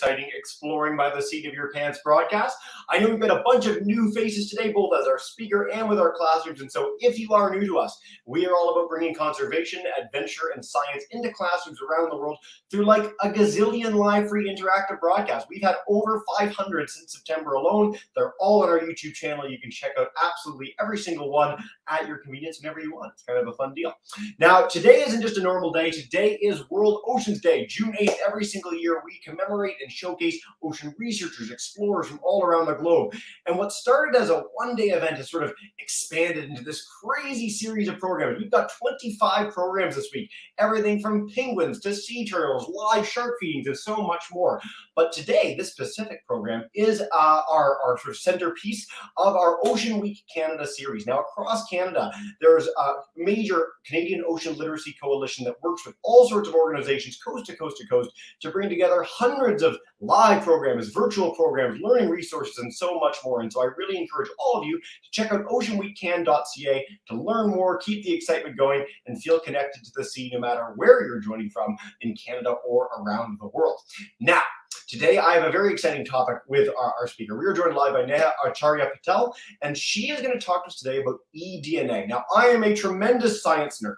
exciting Exploring by the Seat of Your Pants broadcast. I know we've got a bunch of new faces today, both as our speaker and with our classrooms. And so, if you are new to us, we are all about bringing conservation, adventure, and science into classrooms around the world through like a gazillion live free interactive broadcasts. We've had over 500 since September alone. They're all on our YouTube channel. You can check out absolutely every single one at your convenience whenever you want. It's kind of a fun deal. Now, today isn't just a normal day. Today is World Oceans Day. June 8th, every single year, we commemorate and showcase ocean researchers, explorers from all around the globe. And what started as a one day event has sort of expanded into this crazy series of programs. We've got 25 programs this week, everything from penguins to sea turtles, live shark feedings, and so much more. But today, this specific program is uh, our, our sort of centerpiece of our Ocean Week Canada series. Now, across Canada, there's a major Canadian Ocean Literacy Coalition that works with all sorts of organizations, coast to coast to coast, to bring together hundreds of live programs, virtual programs, learning resources, and so much more. And so I really encourage all of you to check out oceanweekcan.ca to learn more, keep the excitement going, and feel connected to the sea no matter where you're joining from in Canada or around the world. Now, Today, I have a very exciting topic with our, our, speaker. We are joined live by Neha Acharya Patel, and she is going to talk to us today about eDNA. Now, I am a tremendous science nerd.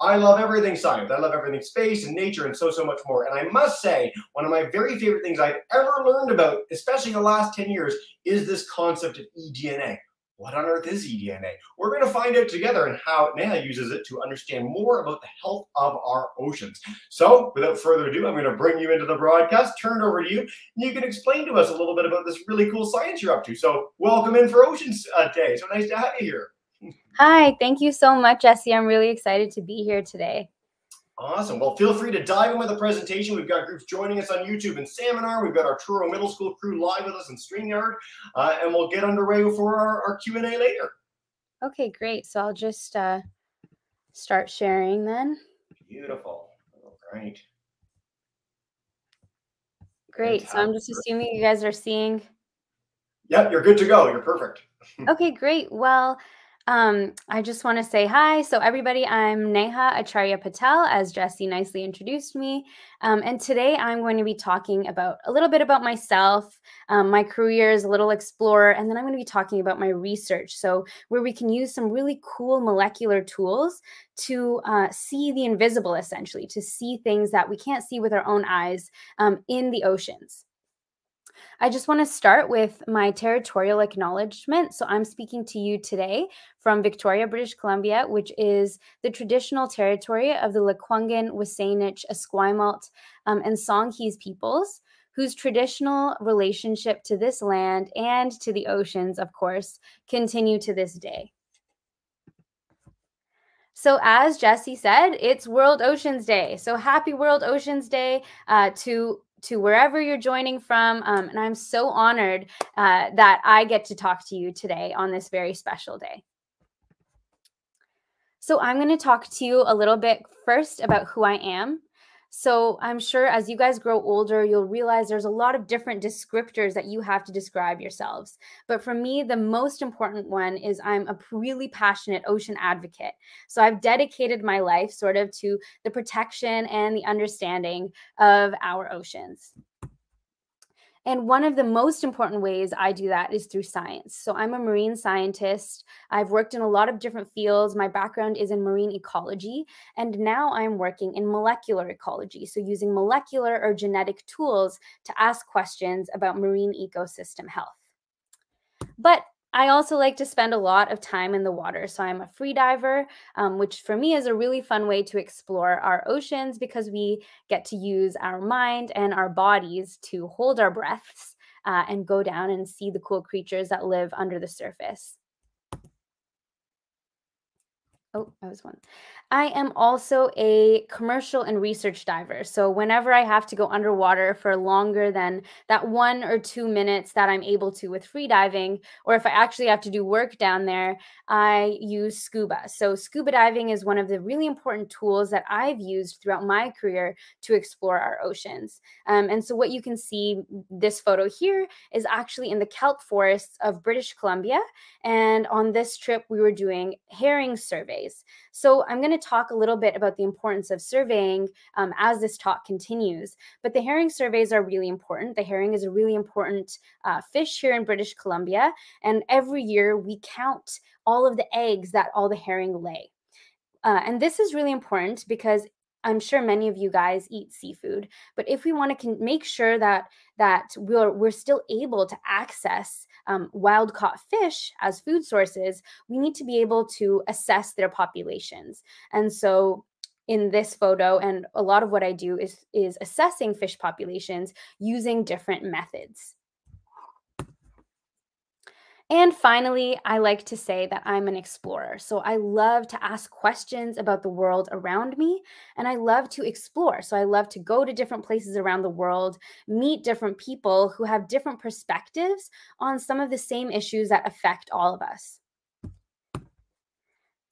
I love everything science. I love everything space and nature and so, so much more. And I must say, one of my very favorite things I've ever learned about, especially in the last 10 years, is this concept of eDNA. What on earth is eDNA? We're going to find out together and how Neha uses it to understand more about the health of our oceans. So, without further ado, I'm going to bring you into the broadcast, turn it over to you, and you can explain to us a little bit about this really cool science you're up to. So, welcome in for Oceans uh, Day. So nice to have you here. Hi, thank you so much, Jesse. I'm really excited to be here today. Awesome. Well, feel free to dive in with the presentation. We've got groups joining us on YouTube and Seminar. We've got our Truro Middle School crew live with us in StreamYard, uh, and we'll get underway for our, our Q&A later. Okay, great. So I'll just uh, start sharing then. Beautiful. All right. Great. So I'm just assuming you guys are seeing. Yep, you're good to go. You're perfect. okay, great. Well, um, I just want to say hi. So, everybody, I'm Neha Acharya Patel, as Jesse nicely introduced me. Um, and today I'm going to be talking about a little bit about myself, um, my career as a little explorer, and then I'm going to be talking about my research. So, where we can use some really cool molecular tools to uh, see the invisible, essentially, to see things that we can't see with our own eyes um, in the oceans. I just want to start with my territorial acknowledgement. So I'm speaking to you today from Victoria, British Columbia, which is the traditional territory of the Lekwungen, WSÁNEĆ, Esquimalt, um, and Songhees peoples, whose traditional relationship to this land and to the oceans, of course, continue to this day. So, as Jesse said, it's World Oceans Day. So, happy World Oceans Day uh, to to wherever you're joining from. Um, and I'm so honored uh, that I get to talk to you today on this very special day. So, I'm going to talk to you a little bit first about who I am. So I'm sure as you guys grow older, you'll realize there's a lot of different descriptors that you have to describe yourselves. But for me, the most important one is I'm a really passionate ocean advocate. So I've dedicated my life sort of to the protection and the understanding of our oceans. And one of the most important ways I do that is through science. So I'm a marine scientist. I've worked in a lot of different fields. My background is in marine ecology. And now I'm working in molecular ecology. So using molecular or genetic tools to ask questions about marine ecosystem health. But I also like to spend a lot of time in the water. So I'm a free diver, um, which for me is a really fun way to explore our oceans because we get to use our mind and our bodies to hold our breaths uh, and go down and see the cool creatures that live under the surface. Oh, that was one. I am also a commercial and research diver. So, whenever I have to go underwater for longer than that one or two minutes that I'm able to with free diving, or if I actually have to do work down there, I use scuba. So, scuba diving is one of the really important tools that I've used throughout my career to explore our oceans. Um, and so, what you can see this photo here is actually in the kelp forests of British Columbia. And on this trip, we were doing herring survey. Surveys. So I'm going to talk a little bit about the importance of surveying um, as this talk continues. But the herring surveys are really important. The herring is a really important uh, fish here in British Columbia. And every year we count all of the eggs that all the herring lay. Uh, and this is really important because I'm sure many of you guys eat seafood, but if we want to make sure that that we're we're still able to access um, wild caught fish as food sources, we need to be able to assess their populations. And so in this photo and a lot of what I do is is assessing fish populations using different methods. And finally, I like to say that I'm an explorer. So I love to ask questions about the world around me, and I love to explore. So I love to go to different places around the world, meet different people who have different perspectives on some of the same issues that affect all of us.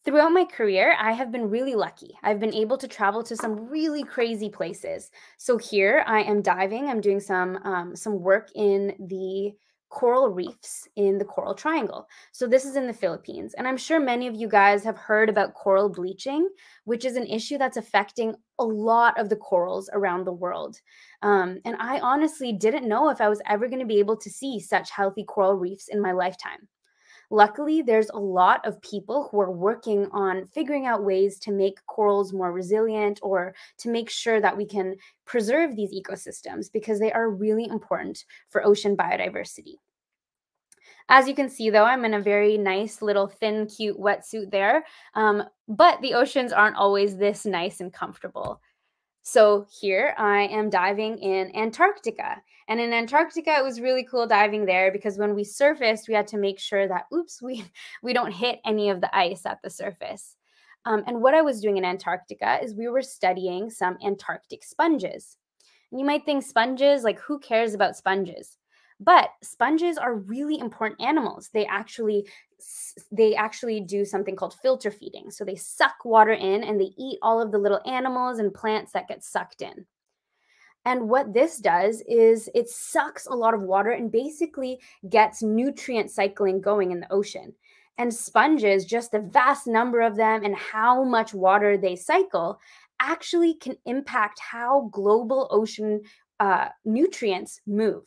Throughout my career, I have been really lucky. I've been able to travel to some really crazy places. So here I am diving. I'm doing some um, some work in the coral reefs in the coral triangle. So this is in the Philippines. And I'm sure many of you guys have heard about coral bleaching, which is an issue that's affecting a lot of the corals around the world. Um, and I honestly didn't know if I was ever going to be able to see such healthy coral reefs in my lifetime. Luckily, there's a lot of people who are working on figuring out ways to make corals more resilient or to make sure that we can preserve these ecosystems because they are really important for ocean biodiversity. As you can see, though, I'm in a very nice little thin, cute wetsuit there. Um, but the oceans aren't always this nice and comfortable. So here I am diving in Antarctica. And in Antarctica, it was really cool diving there because when we surfaced, we had to make sure that, oops, we, we don't hit any of the ice at the surface. Um, and what I was doing in Antarctica is we were studying some Antarctic sponges. And you might think sponges, like who cares about sponges? But sponges are really important animals. They actually they actually do something called filter feeding. So they suck water in and they eat all of the little animals and plants that get sucked in. And what this does is it sucks a lot of water and basically gets nutrient cycling going in the ocean. And sponges, just the vast number of them and how much water they cycle, actually can impact how global ocean uh, nutrients move.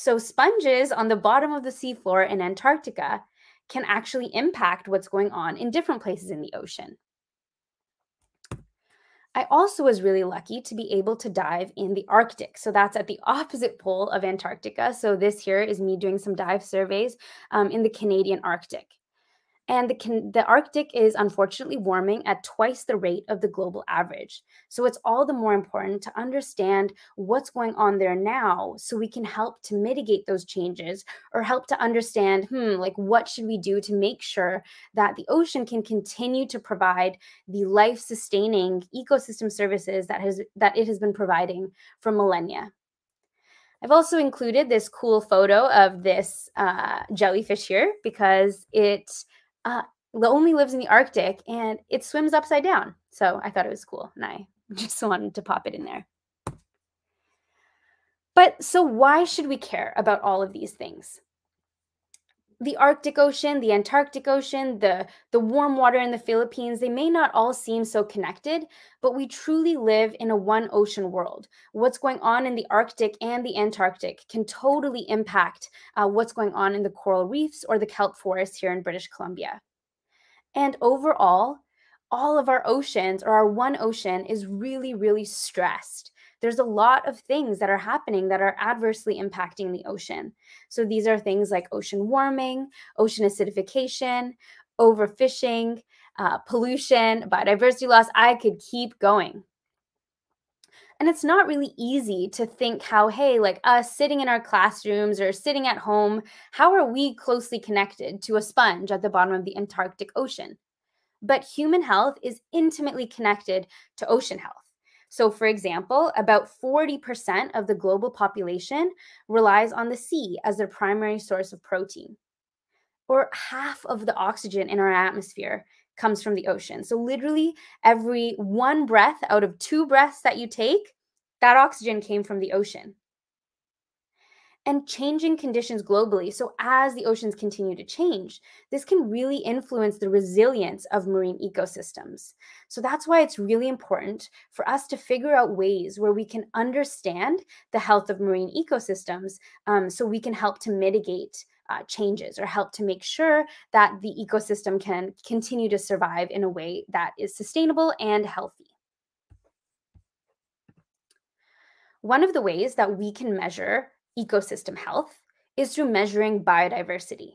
So, sponges on the bottom of the seafloor in Antarctica can actually impact what's going on in different places in the ocean. I also was really lucky to be able to dive in the Arctic. So that's at the opposite pole of Antarctica. So this here is me doing some dive surveys um, in the Canadian Arctic. And the, the Arctic is unfortunately warming at twice the rate of the global average. So it's all the more important to understand what's going on there now so we can help to mitigate those changes or help to understand, hmm, like what should we do to make sure that the ocean can continue to provide the life sustaining ecosystem services that, has, that it has been providing for millennia. I've also included this cool photo of this uh, jellyfish here because it uh, only lives in the Arctic and it swims upside down. So I thought it was cool and I just wanted to pop it in there. But so why should we care about all of these things? The Arctic Ocean, the Antarctic Ocean, the, the warm water in the Philippines, they may not all seem so connected, but we truly live in a one ocean world. What's going on in the Arctic and the Antarctic can totally impact uh, what's going on in the coral reefs or the kelp forests here in British Columbia. And overall, all of our oceans or our one ocean is really, really stressed. There's a lot of things that are happening that are adversely impacting the ocean. So these are things like ocean warming, ocean acidification, overfishing, uh, pollution, biodiversity loss. I could keep going. And it's not really easy to think how, hey, like us sitting in our classrooms or sitting at home, how are we closely connected to a sponge at the bottom of the Antarctic Ocean? But human health is intimately connected to ocean health. So, for example, about 40% of the global population relies on the sea as their primary source of protein. Or half of the oxygen in our atmosphere comes from the ocean. So, literally, every one breath out of two breaths that you take, that oxygen came from the ocean. And changing conditions globally. So, as the oceans continue to change, this can really influence the resilience of marine ecosystems. So, that's why it's really important for us to figure out ways where we can understand the health of marine ecosystems um, so we can help to mitigate. Uh, changes or help to make sure that the ecosystem can continue to survive in a way that is sustainable and healthy. One of the ways that we can measure ecosystem health is through measuring biodiversity.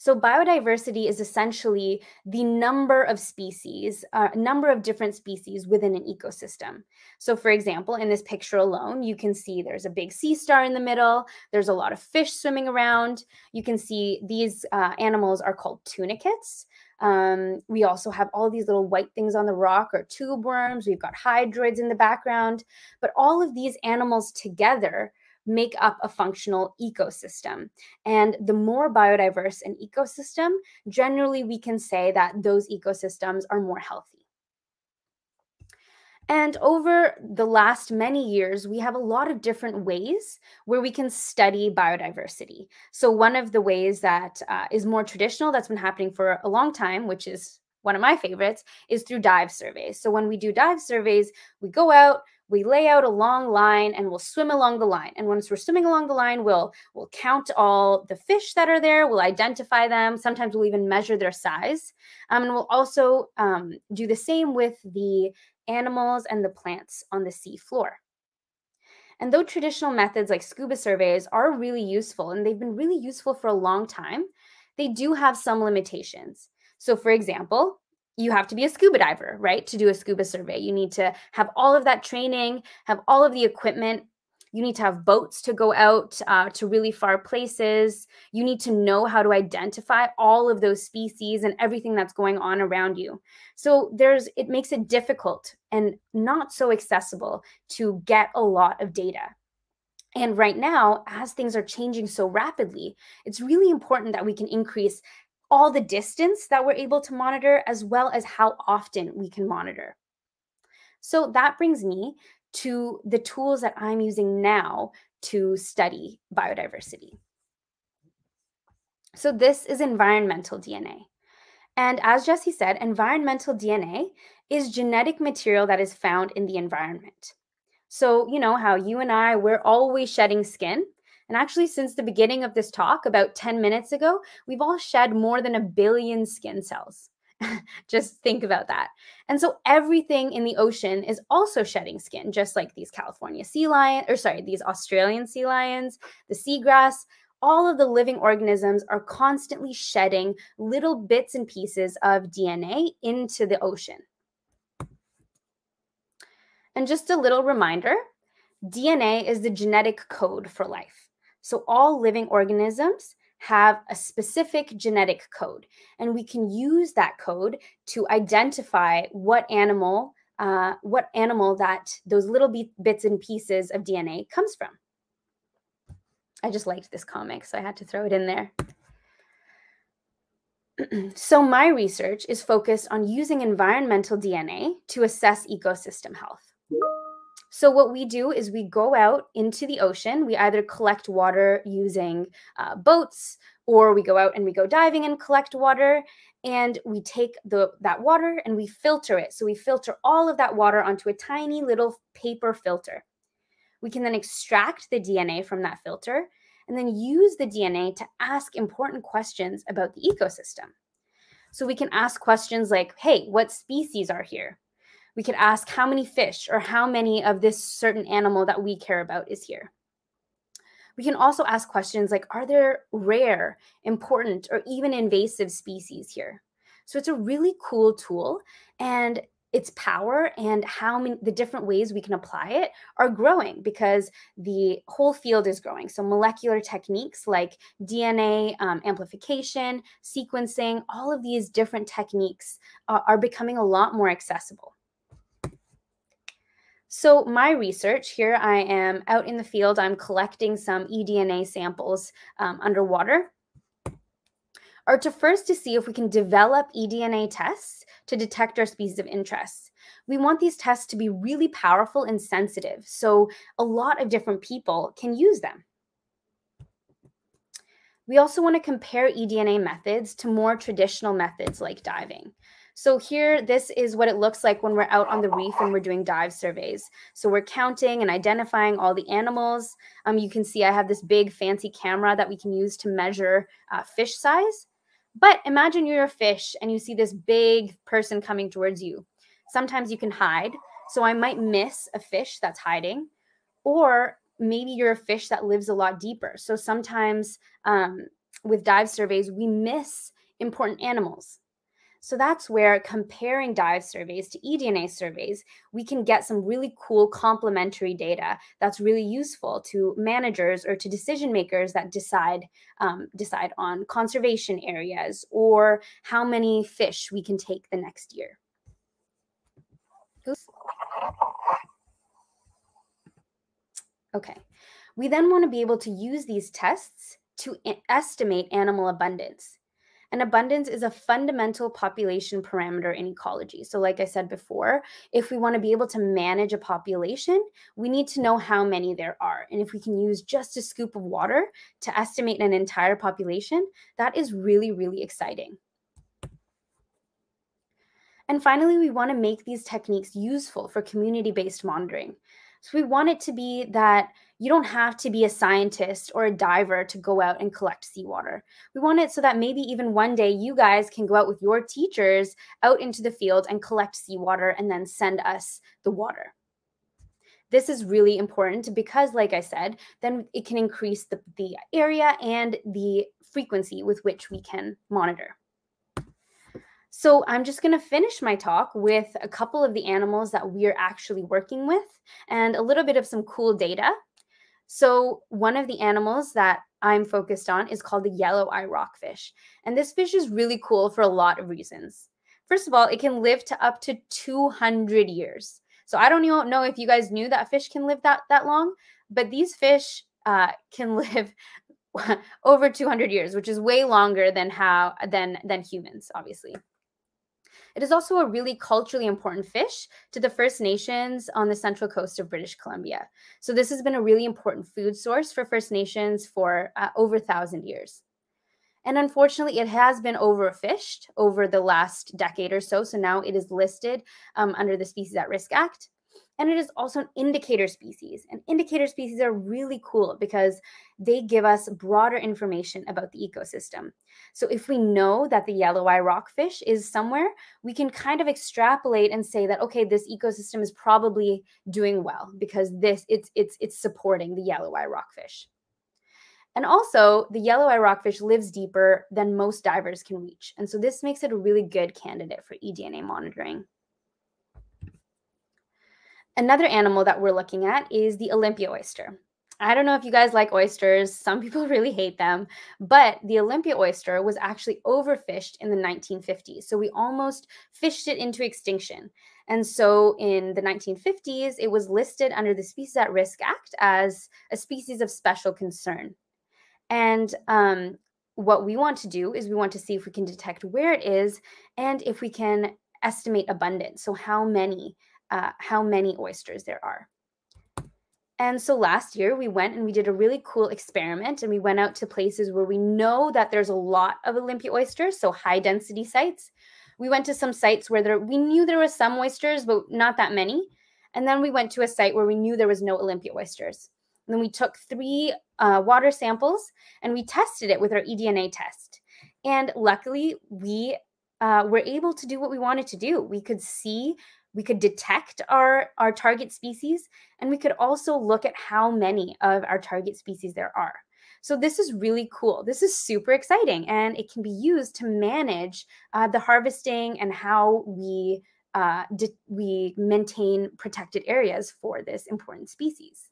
So, biodiversity is essentially the number of species, uh, number of different species within an ecosystem. So, for example, in this picture alone, you can see there's a big sea star in the middle, there's a lot of fish swimming around. You can see these uh, animals are called tunicates. Um, we also have all these little white things on the rock or tube worms. We've got hydroids in the background. But all of these animals together make up a functional ecosystem. And the more biodiverse an ecosystem, generally we can say that those ecosystems are more healthy. And over the last many years, we have a lot of different ways where we can study biodiversity. So, one of the ways that uh, is more traditional that's been happening for a long time, which is one of my favorites, is through dive surveys. So, when we do dive surveys, we go out, we lay out a long line and we'll swim along the line. And once we're swimming along the line, we'll we'll count all the fish that are there. We'll identify them. Sometimes we'll even measure their size. Um, and we'll also um, do the same with the animals and the plants on the sea floor. And though traditional methods like scuba surveys are really useful and they've been really useful for a long time, they do have some limitations. So, for example, you have to be a scuba diver, right? To do a scuba survey. You need to have all of that training, have all of the equipment. You need to have boats to go out uh, to really far places. You need to know how to identify all of those species and everything that's going on around you. So there's it makes it difficult and not so accessible to get a lot of data. And right now, as things are changing so rapidly, it's really important that we can increase all the distance that we're able to monitor, as well as how often we can monitor. So that brings me to the tools that I'm using now to study biodiversity. So this is environmental DNA. And as Jesse said, environmental DNA is genetic material that is found in the environment. So, you know how you and I, we're always shedding skin. And actually, since the beginning of this talk, about 10 minutes ago, we've all shed more than a billion skin cells. just think about that. And so everything in the ocean is also shedding skin, just like these California sea lions, or sorry, these Australian sea lions, the seagrass. All of the living organisms are constantly shedding little bits and pieces of DNA into the ocean. And just a little reminder DNA is the genetic code for life. So all living organisms have a specific genetic code, and we can use that code to identify what animal, uh, what animal that those little bits and pieces of DNA comes from. I just liked this comic, so I had to throw it in there. so my research is focused on using environmental DNA to assess ecosystem health. So, what we do is we go out into the ocean. We either collect water using uh, boats or we go out and we go diving and collect water and we take the that water and we filter it. So we filter all of that water onto a tiny little paper filter. We can then extract the DNA from that filter and then use the DNA to ask important questions about the ecosystem. So we can ask questions like, "Hey, what species are here? We could ask how many fish or how many of this certain animal that we care about is here. We can also ask questions like Are there rare, important, or even invasive species here? So it's a really cool tool. And its power and how many, the different ways we can apply it are growing because the whole field is growing. So, molecular techniques like DNA um, amplification, sequencing, all of these different techniques uh, are becoming a lot more accessible. So, my research here, I am out in the field, I'm collecting some eDNA samples um, underwater, are to first to see if we can develop eDNA tests to detect our species of interest. We want these tests to be really powerful and sensitive, so a lot of different people can use them. We also want to compare eDNA methods to more traditional methods like diving. So here, this is what it looks like when we're out on the reef and we're doing dive surveys. So we're counting and identifying all the animals. Um, you can see I have this big fancy camera that we can use to measure uh, fish size. But imagine you're a fish and you see this big person coming towards you. Sometimes you can hide. So I might miss a fish that's hiding. Or maybe you're a fish that lives a lot deeper. So sometimes um, with dive surveys, we miss important animals so that's where comparing dive surveys to eDNA surveys, we can get some really cool complementary data that's really useful to managers or to decision makers that decide um, decide on conservation areas or how many fish we can take the next year. Oops. Okay. We then want to be able to use these tests to estimate animal abundance. And abundance is a fundamental population parameter in ecology. So, like I said before, if we want to be able to manage a population, we need to know how many there are. And if we can use just a scoop of water to estimate an entire population, that is really, really exciting. And finally, we want to make these techniques useful for community based monitoring. So, we want it to be that you don't have to be a scientist or a diver to go out and collect seawater. We want it so that maybe even one day you guys can go out with your teachers out into the field and collect seawater and then send us the water. This is really important because, like I said, then it can increase the, the area and the frequency with which we can monitor. So I'm just going to finish my talk with a couple of the animals that we're actually working with and a little bit of some cool data so, one of the animals that I'm focused on is called the yellow eye rockfish. And this fish is really cool for a lot of reasons. First of all, it can live to up to 200 years. So, I don't know if you guys knew that fish can live that, that long, but these fish uh, can live over 200 years, which is way longer than how than than humans, obviously. It is also a really culturally important fish to the First Nations on the central coast of British Columbia. So this has been a really important food source for First Nations for uh, over a thousand years. And unfortunately, it has been overfished over the last decade or so. So now it is listed um, under the Species at Risk Act and it is also an indicator species. And indicator species are really cool because they give us broader information about the ecosystem. So if we know that the yellow eye rockfish is somewhere, we can kind of extrapolate and say that okay, this ecosystem is probably doing well because this it's it's it's supporting the yellow eye rockfish. And also, the yellow eye rockfish lives deeper than most divers can reach. And so this makes it a really good candidate for eDNA monitoring. Another animal that we're looking at is the Olympia oyster. I don't know if you guys like oysters. Some people really hate them, but the Olympia oyster was actually overfished in the 1950s. So we almost fished it into extinction. And so in the 1950s, it was listed under the Species at Risk Act as a species of special concern. And um, what we want to do is we want to see if we can detect where it is and if we can estimate abundance. So how many uh, how many oysters there are. And so last year we went and we did a really cool experiment and we went out to places where we know that there's a lot of Olympia oysters, so high density sites. We went to some sites where there we knew there was some oysters, but not that many. And then we went to a site where we knew there was no Olympia oysters. And then we took three uh, water samples and we tested it with our eDNA test. And luckily, we uh, were able to do what we wanted to do. We could see we could detect our our target species and we could also look at how many of our target species there are. So this is really cool. This is super exciting and it can be used to manage uh, the harvesting and how we uh, we maintain protected areas for this important species.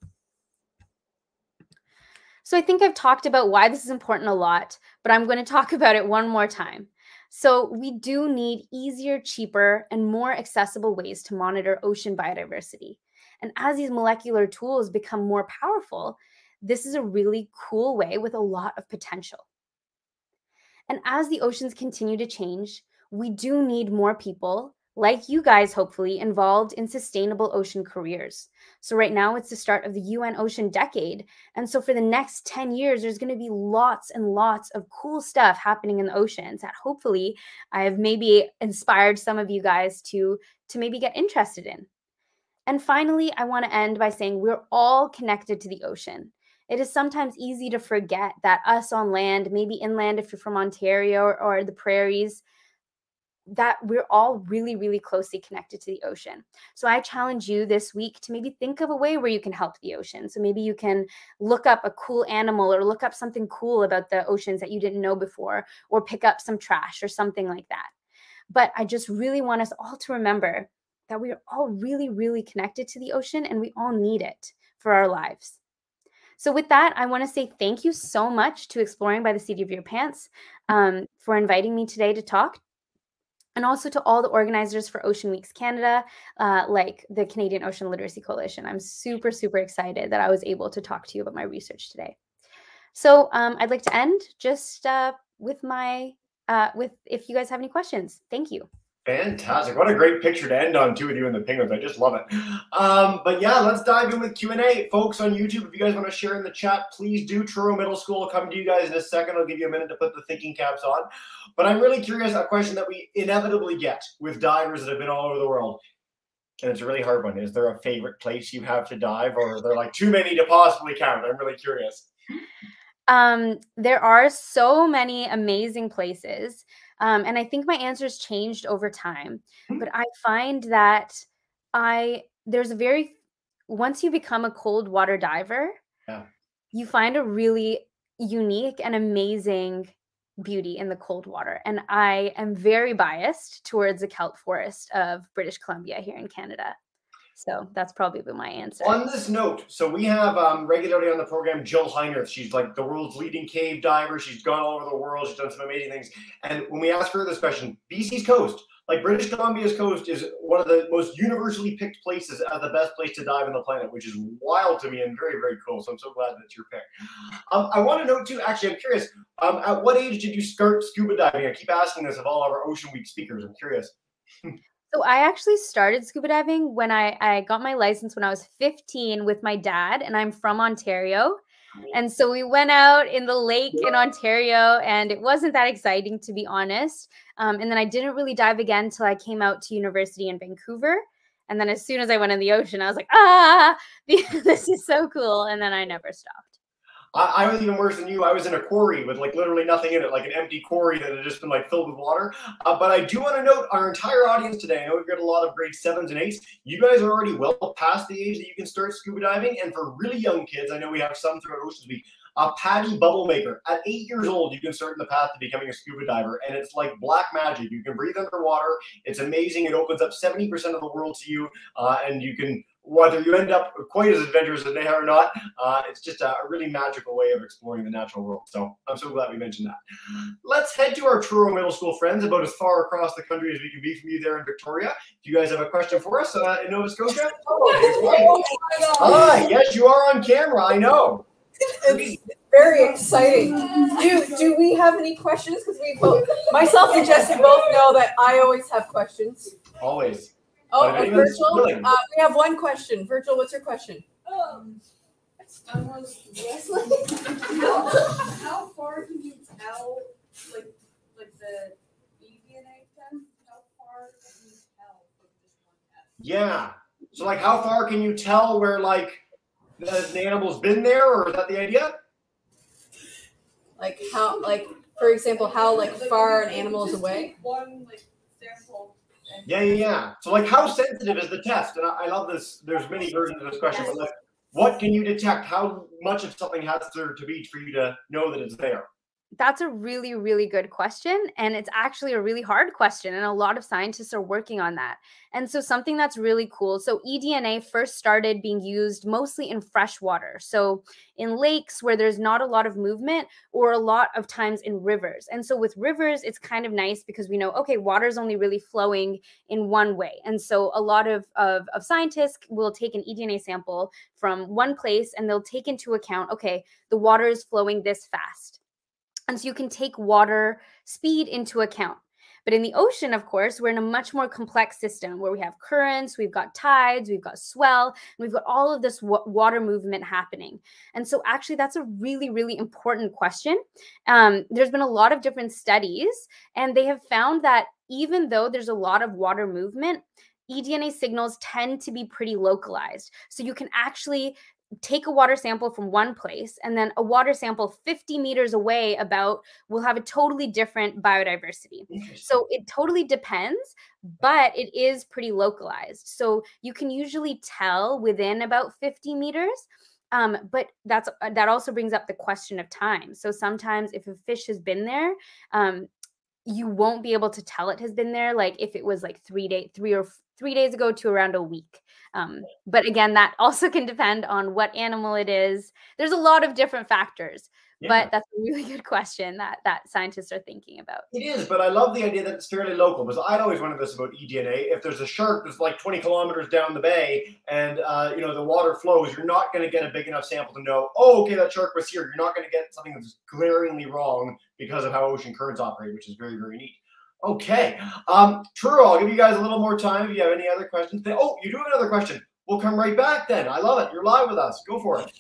So I think I've talked about why this is important a lot, but I'm going to talk about it one more time. So, we do need easier, cheaper, and more accessible ways to monitor ocean biodiversity. And as these molecular tools become more powerful, this is a really cool way with a lot of potential. And as the oceans continue to change, we do need more people like you guys, hopefully, involved in sustainable ocean careers. So, right now, it's the start of the UN Ocean Decade. And so, for the next 10 years, there's going to be lots and lots of cool stuff happening in the oceans that hopefully I've maybe inspired some of you guys to, to maybe get interested in. And finally, I want to end by saying we're all connected to the ocean. It is sometimes easy to forget that us on land, maybe inland if you're from Ontario or, or the prairies, that we're all really, really closely connected to the ocean. So I challenge you this week to maybe think of a way where you can help the ocean. So maybe you can look up a cool animal or look up something cool about the oceans that you didn't know before, or pick up some trash or something like that. But I just really want us all to remember that we are all really, really connected to the ocean and we all need it for our lives. So, with that, I want to say thank you so much to Exploring by the Seat of Your Pants um, for inviting me today to talk and also to all the organizers for Ocean Weeks Canada, uh, like the Canadian Ocean Literacy Coalition. I'm super, super excited that I was able to talk to you about my research today. So um, I'd like to end just uh, with my, uh, with if you guys have any questions. Thank you. Fantastic! What a great picture to end on too with you and the penguins. I just love it. Um, but yeah, let's dive in with Q and A, folks on YouTube. If you guys want to share in the chat, please do. Truro Middle School will come to you guys in a second. I'll give you a minute to put the thinking caps on. But I'm really curious. A question that we inevitably get with divers that have been all over the world, and it's a really hard one. Is there a favorite place you have to dive, or are there like too many to possibly count? I'm really curious. Um, there are so many amazing places. Um, and I think my answers changed over time. Hmm. But I find that I there's a very once you become a cold water diver, yeah. you find a really unique and amazing beauty in the cold water. And I am very biased towards the kelp forest of British Columbia here in Canada. So that's probably my answer. On this note, so we have um, regularly on the program Jill Heinerth. She's like the world's leading cave diver. She's gone all over the world. She's done some amazing things. And when we ask her this question, BC's coast, like British Columbia's coast, is one of the most universally picked places as the best place to dive on the planet, which is wild to me and very, very cool. So I'm so glad that's your pick. Um, I want to know too. Actually, I'm curious. Um, at what age did you start scuba diving? I keep asking this of all of our Ocean Week speakers. I'm curious. So I actually started scuba diving when I, I got my license when I was 15 with my dad, and I'm from Ontario. And so we went out in the lake in Ontario, and it wasn't that exciting to be honest. Um, and then I didn't really dive again until I came out to university in Vancouver. And then as soon as I went in the ocean, I was like, ah, this is so cool. And then I never stopped. I, I, was even worse than you. I was in a quarry with like literally nothing in it, like an empty quarry that had just been like filled with water. Uh, but I do want to note our entire audience today. I know we've got a lot of grade sevens and eights. You guys are already well past the age that you can start scuba diving. And for really young kids, I know we have some throughout Oceans Week. A PADI bubble maker. At eight years old, you can start in the path to becoming a scuba diver, and it's like black magic. You can breathe underwater. It's amazing. It opens up 70% of the world to you, uh, and you can whether you end up quite as adventurous as they are or not, uh, it's just a, really magical way of exploring the natural world. So I'm so glad we mentioned that. Let's head to our Truro Middle School friends, about as far across the country as we can be from you there in Victoria. If you guys have a question for us uh, in Nova Scotia, oh, hi, yes, you are on camera. I know. It's very exciting. Do do we have any questions? Because we both, myself and Jesse, both know that I always have questions. Always. Oh, Virgil, uh, we have one question. Virgil, what's your question? Um, I was wrestling. how, how far can you tell, like, like the eDNA test? How far can you tell from just one test? Yeah. So, like, how far can you tell where, like, the, the animal's been there, or is that the idea? Like how, like, for example, how like far an animal is away? One like sample yeah, yeah, yeah. So, like, how sensitive is the test? And I, I love this. There's many versions of this question, but like, what can you detect? How much of something has there to be for you to know that it's there? That's a really, really good question. And it's actually a really hard question. And a lot of scientists are working on that. And so, something that's really cool so, eDNA first started being used mostly in fresh water. So, in lakes where there's not a lot of movement, or a lot of times in rivers. And so, with rivers, it's kind of nice because we know, okay, water is only really flowing in one way. And so, a lot of, of, of scientists will take an eDNA sample from one place and they'll take into account, okay, the water is flowing this fast and so you can take water speed into account. But in the ocean, of course, we're in a much more complex system where we have currents, we've got tides, we've got swell, and we've got all of this water movement happening. And so, actually, that's a really, really important question. Um, there's been a lot of different studies, and they have found that even though there's a lot of water movement, eDNA signals tend to be pretty localized. So you can actually take a water sample from one place and then a water sample 50 meters away about will have a totally different biodiversity. So it totally depends but it is pretty localized. So you can usually tell within about 50 meters um, but that's uh, that also brings up the question of time. So sometimes if a fish has been there um, you won't be able to tell it has been there like if it was like three day three or three days ago to around a week. Um, but again, that also can depend on what animal it is. There's a lot of different factors. Yeah. But that's a really good question that that scientists are thinking about. It is, but I love the idea that it's fairly local because I'd always wondered this about eDNA. If there's a shark that's like 20 kilometers down the bay and uh, you know the water flows, you're not going to get a big enough sample to know, oh, okay, that shark was here. You're not going to get something that's glaringly wrong because of how ocean currents operate, which is very, very neat. Okay. Um, True, I'll give you guys a little more time if you have any other questions. Oh, you do have another question. We'll come right back then. I love it. You're live with us. Go for it.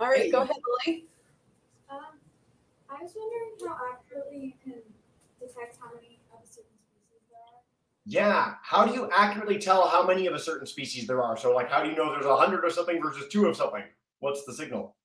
All right, go ahead, Lily. Um, I was wondering how accurately you can detect how many of a certain species there are. Yeah. How do you accurately tell how many of a certain species there are? So, like, how do you know there's a hundred of something versus two of something? What's the signal?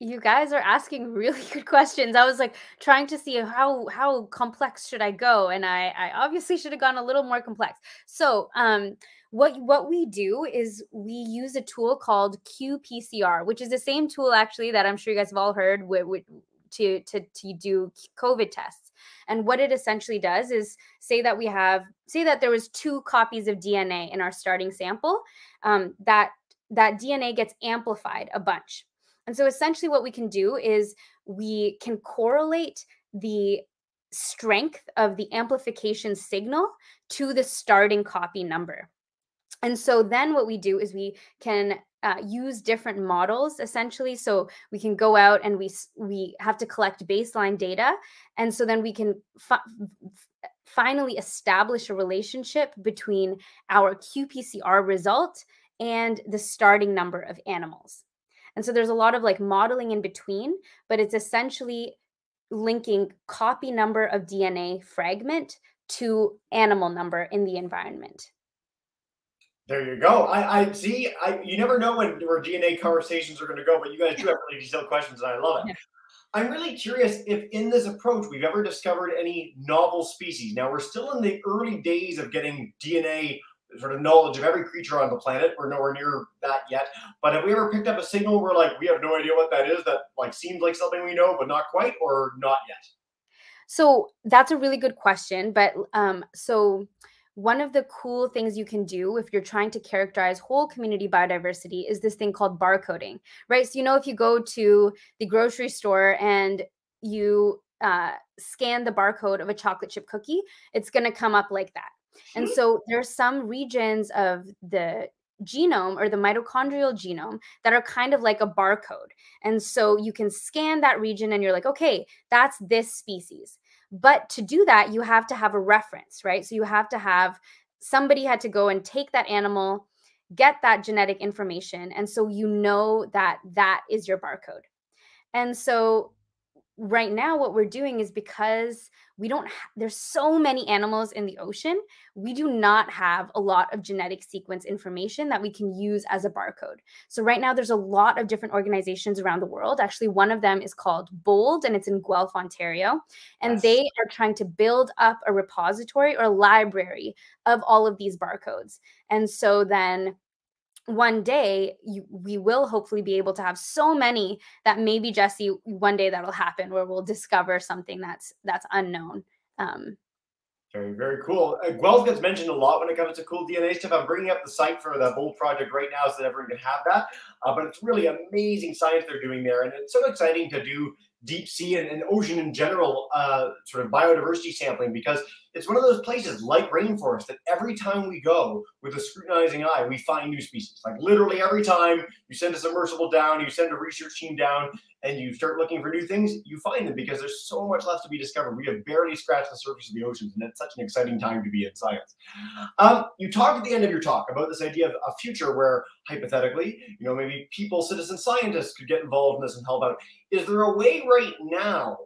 You guys are asking really good questions. I was like trying to see how how complex should I go, and I I obviously should have gone a little more complex. So um, what what we do is we use a tool called qPCR, which is the same tool actually that I'm sure you guys have all heard with, with to to to do COVID tests. And what it essentially does is say that we have say that there was two copies of DNA in our starting sample, um, that that DNA gets amplified a bunch. And so essentially what we can do is we can correlate the strength of the amplification signal to the starting copy number. And so then what we do is we can uh, use different models essentially. So we can go out and we we have to collect baseline data, and so then we can fi finally establish a relationship between our qPCR result and the starting number of animals. And so there's a lot of like modeling in between, but it's essentially linking copy number of DNA fragment to animal number in the environment. There you go. I, I see. I you never know when where DNA conversations are going to go, but you guys do have really detailed questions, and I love it. Yeah. I'm really curious if in this approach we've ever discovered any novel species. Now we're still in the early days of getting DNA sort of knowledge of every creature on the planet. We're nowhere near that yet. But have we ever picked up a signal where like we have no idea what that is that like seems like something we know but not quite or not yet? So that's a really good question. But um, so one of the cool things you can do if you're trying to characterize whole community biodiversity is this thing called barcoding, right? So you know if you go to the grocery store and you uh, scan the barcode of a chocolate chip cookie, it's going to come up like that and so there's some regions of the genome or the mitochondrial genome that are kind of like a barcode. And so you can scan that region and you're like, okay, that's this species. But to do that, you have to have a reference, right? So you have to have somebody had to go and take that animal, get that genetic information. And so you know that that is your barcode. And so right now what we're doing is because we don't ha- there's so many animals in the ocean we do not have a lot of genetic sequence information that we can use as a barcode. So right now there's a lot of different organizations around the world. Actually one of them is called bold and it's in guelph ontario. And yes. they are trying to build up a repository or library of all of these barcodes. And so then one day you, we will hopefully be able to have so many that maybe jesse one day that'll happen where we'll discover something that's that's unknown um, very very cool. Uh, guelph gets mentioned a lot when it comes to cool dna stuff. I'm bringing up the site for the bold project right now so that everyone can have that uh, but it's really amazing science they're doing there and it's so exciting to do deep sea and, and ocean in general uh, sort of biodiversity sampling because it's one of those places like rainforest that every time we go with a scrutinizing eye, we find new species. Like literally every time you send a submersible down, you send a research team down, and you start looking for new things, you find them because there's so much left to be discovered. We have barely scratched the surface of the oceans, and it's such an exciting time to be in science. Um, you talked at the end of your talk about this idea of a future where, hypothetically, you know, maybe people, citizen scientists could get involved in this and help out. Is there a way right now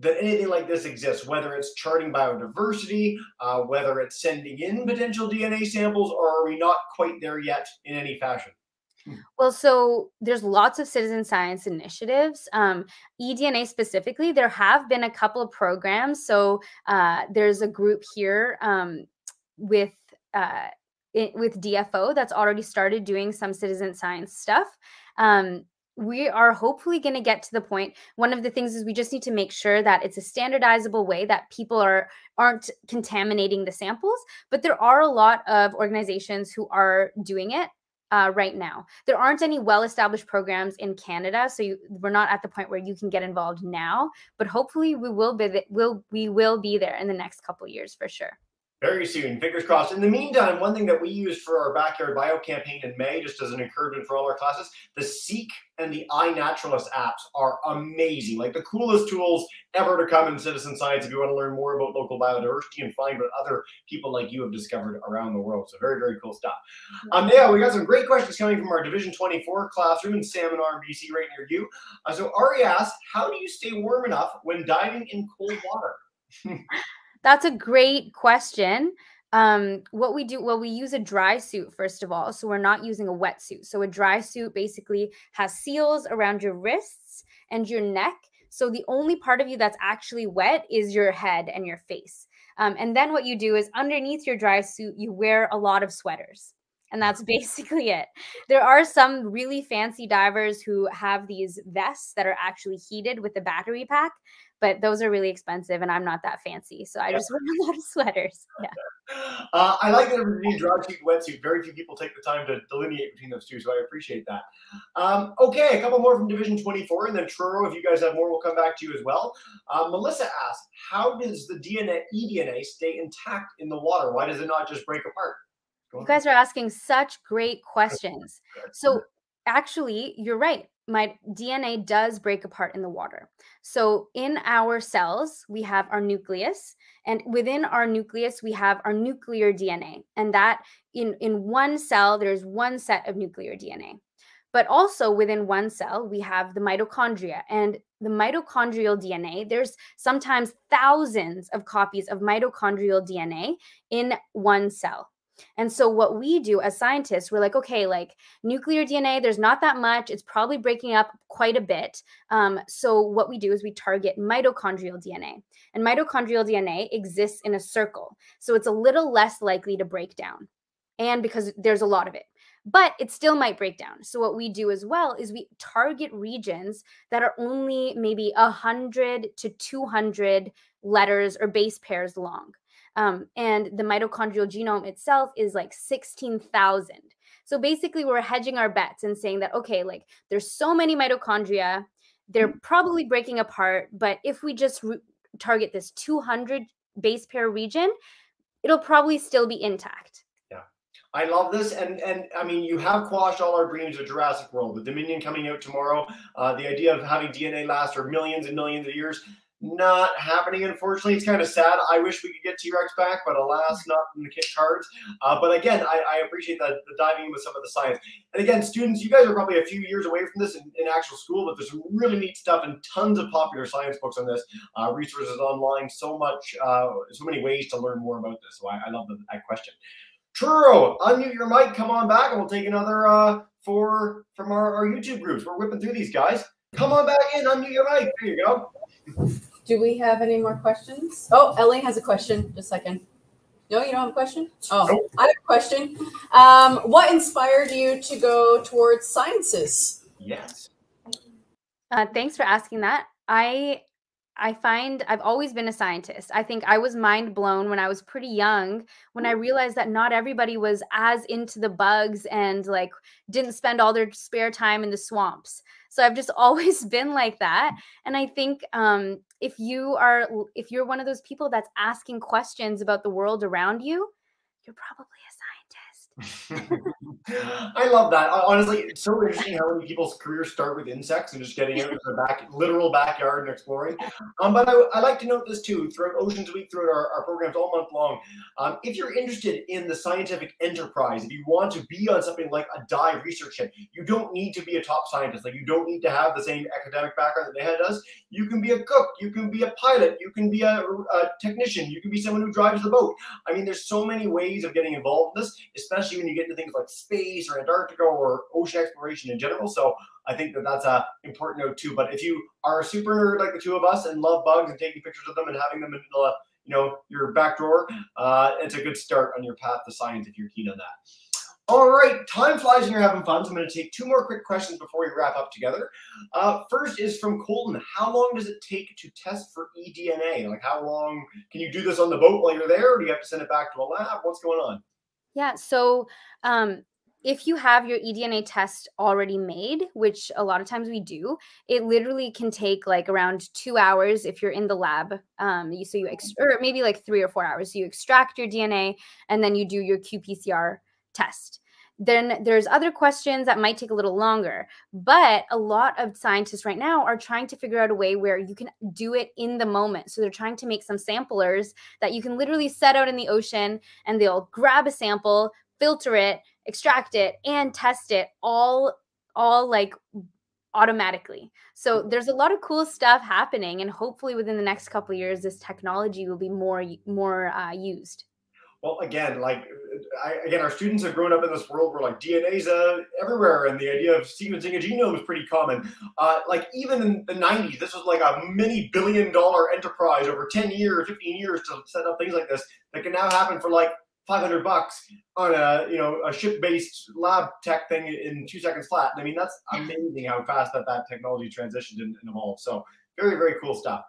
that anything like this exists, whether it's charting biodiversity, uh, whether it's sending in potential DNA samples, or are we not quite there yet in any fashion? Well, so there's lots of citizen science initiatives. Um, eDNA specifically, there have been a couple of programs. So uh, there's a group here um, with uh, it, with DFO that's already started doing some citizen science stuff. Um, we are hopefully going to get to the point one of the things is we just need to make sure that it's a standardizable way that people are aren't contaminating the samples but there are a lot of organizations who are doing it uh, right now. There aren't any well established programs in canada so you, we're not at the point where you can get involved now but hopefully we will be will we will be there in the next couple years for sure very soon. Fingers crossed. In the meantime, one thing that we used for our backyard bio campaign in May, just as an encouragement for all our classes, the Seek and the iNaturalist apps are amazing. Like the coolest tools ever to come in citizen science if you want to learn more about local biodiversity and find what other people like you have discovered around the world. So very, very cool stuff. Mm-hmm. Um, yeah, we got some great questions coming from our Division 24 classroom in Salmon Arm, BC, right near you. Uh, so Ari asked, how do you stay warm enough when diving in cold water? That's a great question. Um, what we do, well, we use a dry suit first of all. So we're not using a wetsuit. So a dry suit basically has seals around your wrists and your neck. So the only part of you that's actually wet is your head and your face. Um, and then what you do is underneath your dry suit, you wear a lot of sweaters. And that's basically it. There are some really fancy divers who have these vests that are actually heated with the battery pack but those are really expensive and I'm not that fancy. So I just wear a lot of sweaters. Yeah. Uh, I like the between dry suit and wetsuit. Very few people take the time to delineate between those two, so I appreciate that. Um, okay, a couple more from Division 24, and then Truro, if you guys have more, we'll come back to you as well. Uh, Melissa asked, how does the DNA, eDNA stay intact in the water? Why does it not just break apart? You guys are asking such great questions. So actually, you're right my DNA does break apart in the water. So in our cells, we have our nucleus, and within our nucleus, we have our nuclear DNA. And that in, in one cell, there's one set of nuclear DNA. But also within one cell, we have the mitochondria. And the mitochondrial DNA, there's sometimes thousands of copies of mitochondrial DNA in one cell. And so what we do as scientists, we're like, okay, like nuclear DNA, there's not that much. It's probably breaking up quite a bit. Um, so what we do is we target mitochondrial DNA. And mitochondrial DNA exists in a circle. So it's a little less likely to break down. And because there's a lot of it but it still might break down. So what we do as well is we target regions that are only maybe 100 to 200 letters or base pairs long. Um, and the mitochondrial genome itself is like 16,000. So basically, we're hedging our bets and saying that, okay, like there's so many mitochondria, they're mm-hmm. probably breaking apart, but if we just re- target this 200 base pair region, it'll probably still be intact. Yeah, I love this, and and I mean, you have quashed all our dreams of Jurassic World. The Dominion coming out tomorrow, uh, the idea of having DNA last for millions and millions of years not happening, unfortunately. It's kind of sad. I wish we could get T Rex back, but alas, not in the kit cards. Uh, but again, I, I appreciate the, the, diving in with some of the science. And again, students, you guys are probably a few years away from this in, in actual school, but there's some really neat stuff and tons of popular science books on this, uh, resources online, so much, uh, so many ways to learn more about this. So I, I love the, that question. Truro, unmute your mic, come on back, and we'll take another uh, four from our, our YouTube groups. We're whipping through these guys. Come on back in, unmute your mic. There you go. Do we have any more questions? Oh, Ellie has a question. Just a second. No, you don't have a question? Oh, nope. I have a question. Um, what inspired you to go towards sciences? Yes. Uh, thanks for asking that. I I find I've always been a scientist. I think I was mind blown when I was pretty young when I realized that not everybody was as into the bugs and like didn't spend all their spare time in the swamps. So I've just always been like that. And I think um, if you are if you're one of those people that's asking questions about the world around you, you're probably I love that. Honestly, it's so interesting how many people's careers start with insects and just getting out into the back, literal backyard and exploring. Um, but I, I, like to note this too throughout Oceans Week, throughout our, our programs all month long. Um, if you're interested in the scientific enterprise, if you want to be on something like a dive research ship, you don't need to be a top scientist. Like you don't need to have the same academic background that Neha does. You can be a cook, you can be a pilot, you can be a, a technician, you can be someone who drives the boat. I mean, there's so many ways of getting involved in this, especially when you get into things like space or Antarctica or ocean exploration in general. So I think that that's a important note too. But if you are a super nerd like the two of us and love bugs and taking pictures of them and having them in the you know your back drawer, uh, it's a good start on your path to science if you're keen on that. All right, time flies and you're having fun. So I'm going to take two more quick questions before we wrap up together. Uh, first is from Colton. How long does it take to test for eDNA? Like, how long can you do this on the boat while you're there, or do you have to send it back to a lab? What's going on? Yeah. So um, if you have your eDNA test already made, which a lot of times we do, it literally can take like around two hours if you're in the lab. Um, you, so you ex- or maybe like three or four hours. So you extract your DNA and then you do your qPCR test. Then there's other questions that might take a little longer, but a lot of scientists right now are trying to figure out a way where you can do it in the moment. So they're trying to make some samplers that you can literally set out in the ocean and they'll grab a sample, filter it, extract it, and test it all all like automatically. So there's a lot of cool stuff happening and hopefully within the next couple of years this technology will be more more uh, used well, again, like I, again, our students have grown up in this world where like DNA's uh, everywhere, and the idea of sequencing a genome is pretty common. Uh, like even in the '90s, this was like a many billion-dollar enterprise over 10 years, 15 years to set up things like this that can now happen for like 500 bucks on a you know a ship-based lab tech thing in two seconds flat. I mean, that's amazing how fast that that technology transitioned and, and evolved. So very very cool stuff.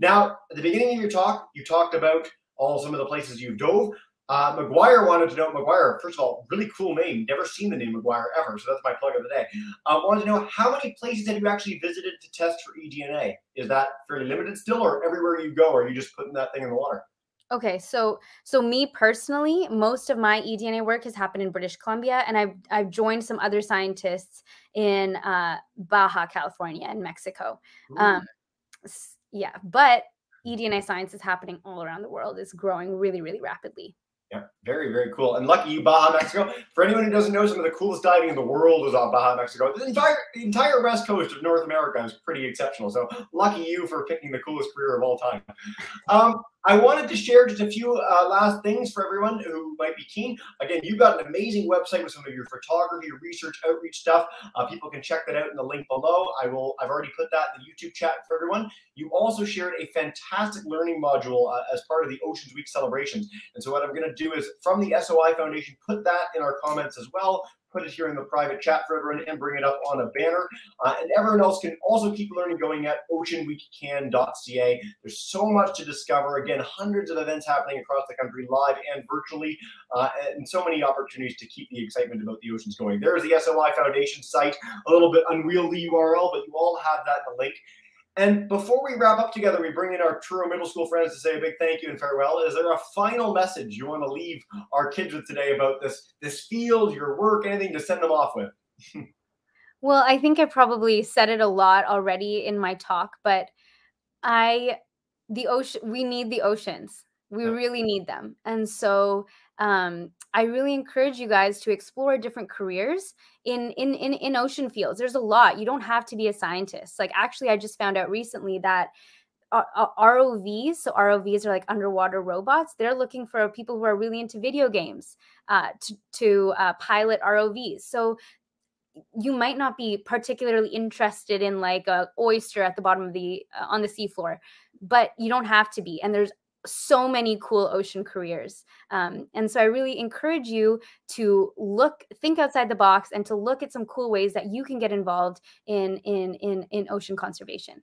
Now, at the beginning of your talk, you talked about all some of the places you've dove. Uh, McGuire wanted to know, McGuire, first of all, really cool name. Never seen the name McGuire ever, so that's my plug of the day. Uh, wanted to know how many places have you actually visited to test for eDNA? Is that fairly limited still, or everywhere you go, are you just putting that thing in the water? Okay, so so me personally, most of my eDNA work has happened in British Columbia, and I've I've joined some other scientists in uh, Baja California and Mexico. Um, yeah, but eDNA science is happening all around the world. It's growing really, really rapidly. Yeah, very, very cool. And lucky you, Baja, Mexico. For anyone who doesn't know, some of the coolest diving in the world is on Baja, Mexico. The entire, the entire west coast of North America is pretty exceptional. So lucky you for picking the coolest career of all time. Um, I wanted to share just a few uh, last things for everyone who might be keen. Again, you've got an amazing website with some of your photography, research, outreach stuff. Uh, people can check that out in the link below. I will. I've already put that in the YouTube chat for everyone. You also shared a fantastic learning module uh, as part of the Oceans Week celebrations. And so what I'm going to do is from the SOI Foundation, put that in our comments as well put it here in the private chat for everyone and bring it up on a banner. Uh, and everyone else can also keep learning going at oceanweekcan.ca. There's so much to discover. Again, hundreds of events happening across the country, live and virtually, uh, and so many opportunities to keep the excitement about the oceans going. There's the SOI Foundation site, a little bit unwieldy URL, but you all have that in the link. And before we wrap up together, we bring in our Truro Middle School friends to say a big thank you and farewell. Is there a final message you want to leave our kids with today about this this field, your work, anything to send them off with? well, I think I probably said it a lot already in my talk, but I the ocean we need the oceans. We really need them. And so um, I really encourage you guys to explore different careers in, in in in ocean fields. There's a lot. You don't have to be a scientist. Like actually, I just found out recently that uh, uh, ROVs, so ROVs are like underwater robots. They're looking for people who are really into video games uh, to to uh, pilot ROVs. So you might not be particularly interested in like a oyster at the bottom of the uh, on the seafloor but you don't have to be and there's so many cool ocean careers. Um, and so I really encourage you to look, think outside the box and to look at some cool ways that you can get involved in, in, in, in ocean conservation.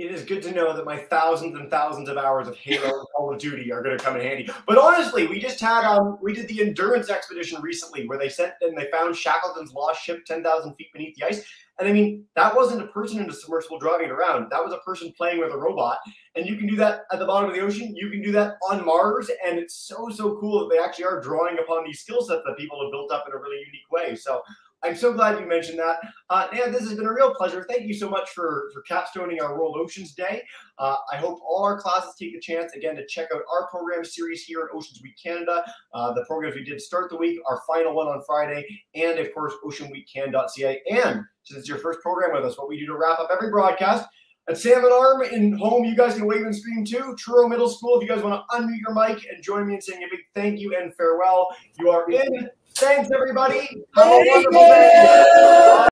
it is good to know that my thousands and thousands of hours of Halo and Call of Duty are going to come in handy. But honestly, we just had um we did the endurance expedition recently where they sent and they found Shackleton's lost ship ten thousand feet beneath the ice. And I mean, that wasn't a person in a submersible driving it around. That was a person playing with a robot. And you can do that at the bottom of the ocean. You can do that on Mars. And it's so, so cool that they actually are drawing upon these skill sets that people have built up in a really unique way. So I'm so glad you mentioned that. Uh, and this has been a real pleasure. Thank you so much for, for capstoning our World Oceans Day. Uh, I hope all our classes take the chance, again, to check out our program series here at Oceans Week Canada. Uh, the programs we did start the week, our final one on Friday, and of course, oceanweekcan.ca. And since it's your first program with us, what we do to wrap up every broadcast, at Salmon Arm in home, you guys can wave and scream too. Truro Middle School, if you guys want to unmute your mic and join me in saying a big thank you and farewell, you are in. Thanks, everybody. Have a wonderful day.